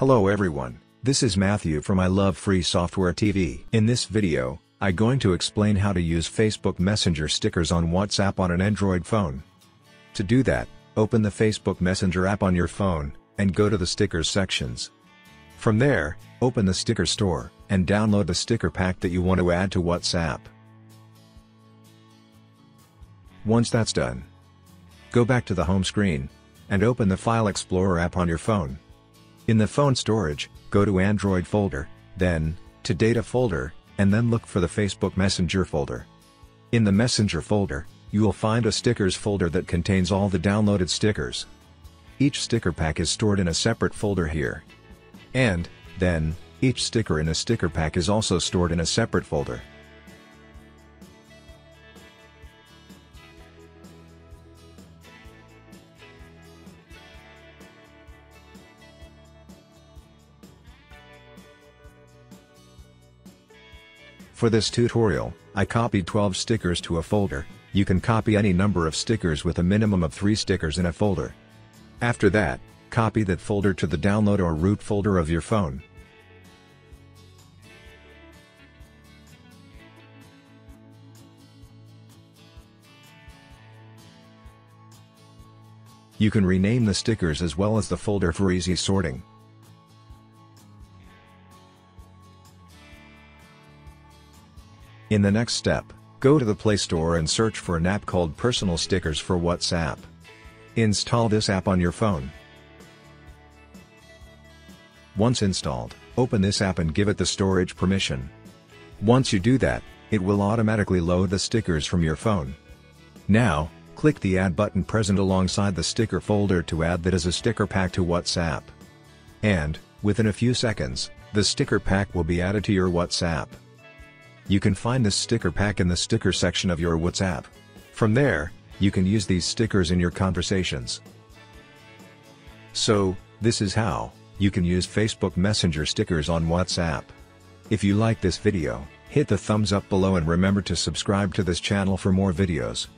Hello everyone, this is Matthew from I Love Free Software TV. In this video, I going to explain how to use Facebook Messenger stickers on WhatsApp on an Android phone. To do that, open the Facebook Messenger app on your phone, and go to the stickers sections. From there, open the sticker store, and download the sticker pack that you want to add to WhatsApp. Once that's done, go back to the home screen, and open the File Explorer app on your phone. In the phone storage, go to Android folder, then, to Data folder, and then look for the Facebook Messenger folder. In the Messenger folder, you will find a stickers folder that contains all the downloaded stickers. Each sticker pack is stored in a separate folder here. And, then, each sticker in a sticker pack is also stored in a separate folder. For this tutorial, I copied 12 stickers to a folder, you can copy any number of stickers with a minimum of 3 stickers in a folder. After that, copy that folder to the download or root folder of your phone. You can rename the stickers as well as the folder for easy sorting. In the next step, go to the Play Store and search for an app called Personal Stickers for WhatsApp. Install this app on your phone. Once installed, open this app and give it the storage permission. Once you do that, it will automatically load the stickers from your phone. Now, click the Add button present alongside the sticker folder to add that as a sticker pack to WhatsApp. And, within a few seconds, the sticker pack will be added to your WhatsApp. You can find this sticker pack in the sticker section of your WhatsApp. From there, you can use these stickers in your conversations. So, this is how you can use Facebook Messenger stickers on WhatsApp. If you like this video, hit the thumbs up below and remember to subscribe to this channel for more videos.